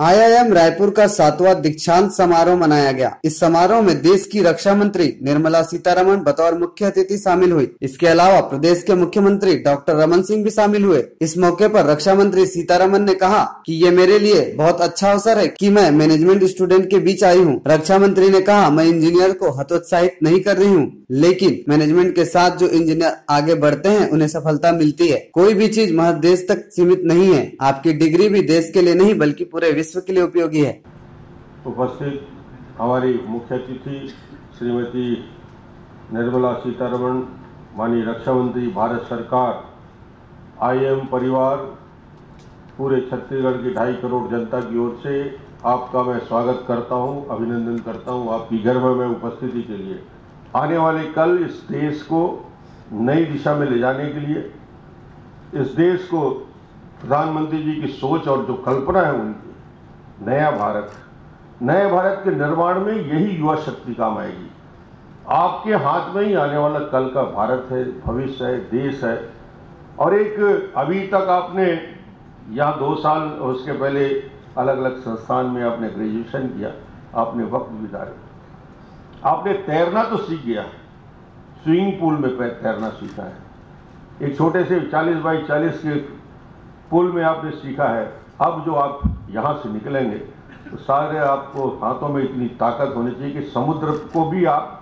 IIM Raipur का सातवां दीक्षांत समारोह मनाया गया। इस समारोह में देश की रक्षा मंत्री निर्मला सीतारमण, बतौर मुख्य अतिथि शामिल हुई इसके अलावा प्रदेश के मुख्यमंत्री डॉक्टर रमन सिंह भी शामिल हुए। इस मौके पर रक्षा मंत्री सीतारमण ने कहा कि ये मेरे लिए बहुत अच्छा अवसर है कि मैं मैनेजमेंट स्टूडेंट के बीच आई हूँ। रक्षा मंत्री ने कहा, मैं इंजीनियर को हतोत्साहित नहीं कर रही हूँ, लेकिन मैनेजमेंट के साथ जो इंजीनियर आगे बढ़ते हैं, उन्हें सफलता मिलती है। कोई भी चीज़ महज देश तक सीमित नहीं है। आपकी डिग्री भी देश के लिए नहीं, बल्कि पूरे विश्व विश्व के लिए उपयोगी है। उपस्थित हमारी मुख्य अतिथि श्रीमती निर्मला सीतारमण माननीय रक्षा मंत्री भारत सरकार आईएम परिवार पूरे छत्तीसगढ़ की ढाई करोड़ जनता की ओर से आपका मैं स्वागत करता हूँ, अभिनंदन करता हूँ आपकी गर्भ में उपस्थिति के लिए। आने वाले कल इस देश को नई दिशा में ले जाने के लिए इस देश को प्रधानमंत्री जी की सोच और जो कल्पना है उनकी नया भारत। नए भारत के निर्माण में यही युवा शक्ति काम आएगी। आपके हाथ में ही आने वाला कल का भारत है, भविष्य है, देश है। और एक अभी तक आपने, यहाँ दो साल उसके पहले अलग अलग संस्थान में आपने ग्रेजुएशन किया, आपने वक्त गुजारे आपने तैरना तो सीख गया। स्विमिंग पूल में तैरना सीखा है। एक छोटे से 40 बाई 40 के पुल में आपने सीखा है। अब जो आप यहाँ से निकलेंगे तो सारे आपको हाथों में इतनी ताकत होनी चाहिए कि समुद्र को भी आप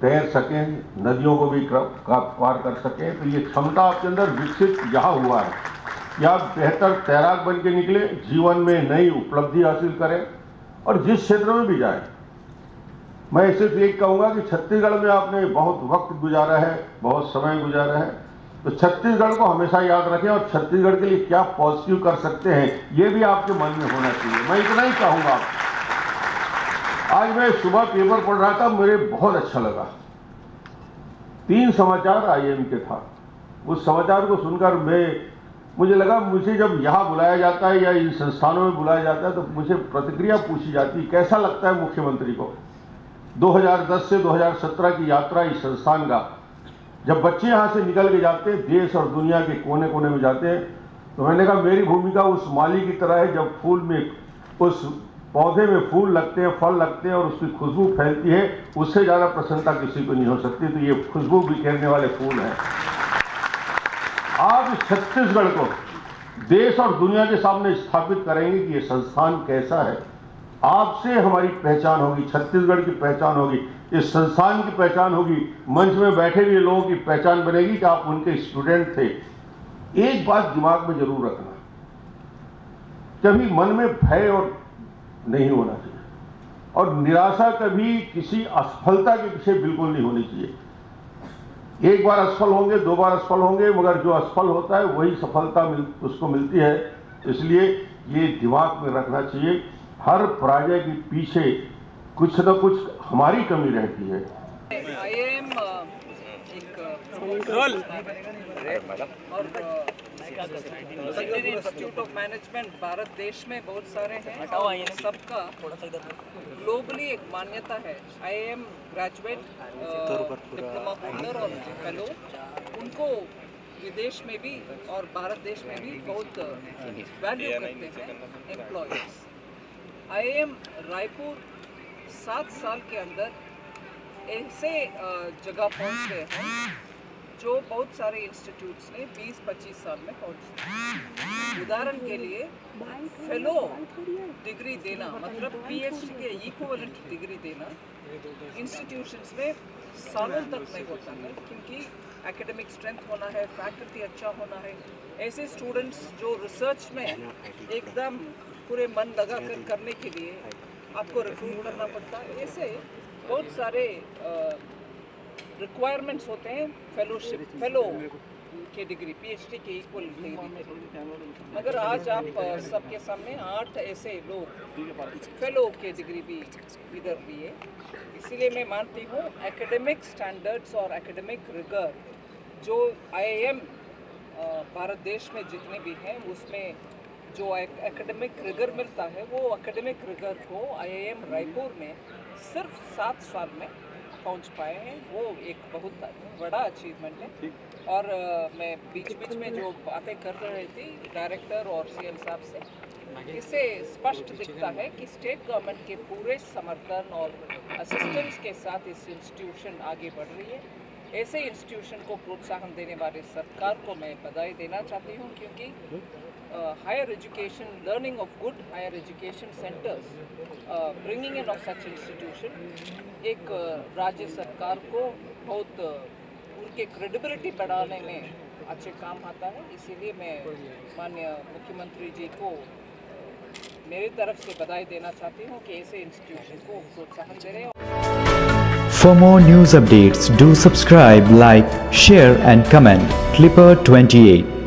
तैर सकें, नदियों को भी पार कर सकें। तो ये क्षमता आपके अंदर विकसित यहाँ हुआ है। कि आप बेहतर तैराक बन के निकले, जीवन में नई उपलब्धि हासिल करें और जिस क्षेत्र में भी जाए। मैं सिर्फ़ एक कहूँगा कि छत्तीसगढ़ में आपने बहुत वक्त गुजारा है, बहुत समय गुजारा है। तो छत्तीसगढ़ को हमेशा याद रखें और छत्तीसगढ़ के लिए क्या पॉजिटिव कर सकते हैं, ये भी आपके मन में होना चाहिए। मैं इतना ही चाहूँगा आज मैं सुबह पेपर पढ़ रहा था, मुझे बहुत अच्छा लगा। तीन समाचार आईएम के था। उस समाचार को सुनकर मैं, मुझे लगा मुझे जब यहाँ बुलाया जाता है या इन संस्थानों में बुलाया जाता है तो मुझे प्रतिक्रिया पूछी जाती है, कैसा लगता है मुख्यमंत्री को? 2010 से 2017 की यात्रा इस संस्थान का जब बच्चे यहाँ से निकल के जाते हैं, देश और दुनिया के कोने कोने में जाते हैं तो मैंने कहा, मेरी भूमिका उस माली की तरह है, जब फूल में, उस पौधे में फूल लगते हैं, फल लगते हैं और उसकी खुशबू फैलती है, उससे ज़्यादा प्रसन्नता किसी को नहीं हो सकती। तो ये खुशबू बिखेरने वाले फूल हैं। आप छत्तीसगढ़ को देश और दुनिया के सामने स्थापित करेंगे कि ये संस्थान कैसा है। आपसे हमारी पहचान होगी छत्तीसगढ़ की पहचान होगी इस संस्थान की पहचान होगी मंच में बैठे हुए लोगों की पहचान बनेगी कि आप उनके स्टूडेंट थे। एक बात दिमाग में ज़रूर रखना कभी मन में भय और नहीं होना चाहिए और निराशा कभी किसी असफलता के पीछे बिल्कुल नहीं होनी चाहिए। एक बार असफल होंगे दो बार असफल होंगे मगर जो असफल होता है वही सफलता मिल, उसको मिलती है। इसलिए ये दिमाग में रखना चाहिए। हर पराजय के पीछे कुछ न कुछ हमारी कमी रहती है। इंस्टीट्यूट ऑफ़ मैनेजमेंट भारत देश में बहुत सारे हैं सबका ग्लोबली एक मान्यता है। I am graduate diploma holder और फेलो उनको विदेश में भी और भारत देश में भी बहुत वैल्यू करते हैं एम्प्लॉयज़ आईएम रायपुर सात साल के अंदर ऐसे जगह पहुँच गए हैं जो बहुत सारे इंस्टीट्यूट्स ने 20-25 साल में पहुँच उदाहरण के लिए फेलो डिग्री देना मतलब पीएचडी के इक्वलेंट डिग्री देना इंस्टीट्यूशंस में सालों तक नहीं होता है, क्योंकि एकेडमिक स्ट्रेंथ होना है फैकल्टी अच्छा होना है। ऐसे स्टूडेंट्स जो रिसर्च में एकदम पूरे मन लगा कर करने के लिए आपको रिक्रूट करना पड़ता है। ऐसे बहुत सारे रिक्वायरमेंट्स होते हैं फेलोशिप फेलो के डिग्री पीएचडी के इक्वल डिग्री मगर आज आप सबके सामने आठ ऐसे लोग फेलो के डिग्री भी इधर दिए इसीलिए मैं मानती हूँ एकेडमिक स्टैंडर्ड्स और एकेडमिक रिगर जो आईआईएम भारत देश में जितने भी हैं उसमें जो एकेडमिक रिगर मिलता है वो एकेडमिक रिगर को आईआईएम रायपुर में सिर्फ़ सात साल में पहुँच पाए हैं। वो एक बहुत बड़ा अचीवमेंट है। और मैं बीच बीच में जो बातें कर रही थी डायरेक्टर और सीएम साहब से इससे स्पष्ट दिखता है कि स्टेट गवर्नमेंट के पूरे समर्थन और असिस्टेंस के साथ इस इंस्टीट्यूशन आगे बढ़ रही है। ऐसे इंस्टीट्यूशन को प्रोत्साहन देने वाले सरकार को मैं बधाई देना चाहती हूँ क्योंकि higher education learning of good higher education centres bringing in of such institution एक राज्य सरकार को बहुत उनके क्रेडिबिलिटी बढ़ाने में अच्छे काम आता है इसीलिए मैं माननीय मुख्यमंत्री जी को मेरी तरफ़ से बधाई देना चाहती हूँ कि ऐसे इंस्टीट्यूशन को प्रोत्साहन दे रहे हैं For more news updates, do subscribe, like, share, and comment. Clipper 28.